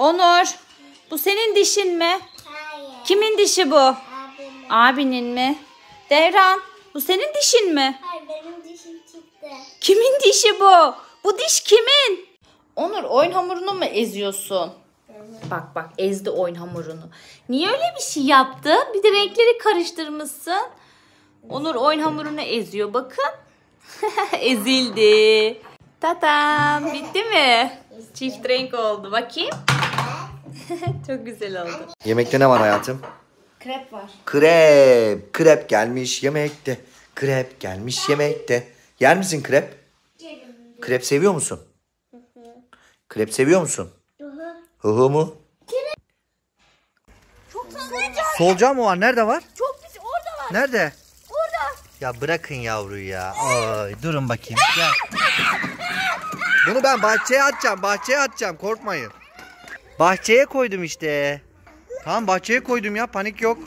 Onur, bu senin dişin mi? Hayır. Kimin dişi bu? Abimin. Abinin mi? Devran, bu senin dişin mi? Hayır benim dişim çıktı. Kimin dişi bu? Bu diş kimin? Onur oyun hamurunu mu eziyorsun? Bak bak ezdi oyun hamurunu. Niye öyle bir şey yaptı? Bir de renkleri karıştırmışsın. Onur oyun hamurunu eziyor bakın. Ezildi. Tatam bitti mi? Çift renk oldu. Bakayım. Çok güzel oldu. Yemekte ne var hayatım? Krep var. Krep. Krep gelmiş yemekte. Krep gelmiş yemekte. Yer misin krep? Krep seviyor musun? Krep seviyor musun? Hı hı mu? Solucan mı var? Nerede var? Çok güzel. Orada var. Nerede? Orada. Ya bırakın yavruyu ya. Ay, durun bakayım. Gel. Bunu ben bahçeye atacağım. Bahçeye atacağım. Korkmayın. Bahçeye koydum işte. Tamam bahçeye koydum ya. Panik yok.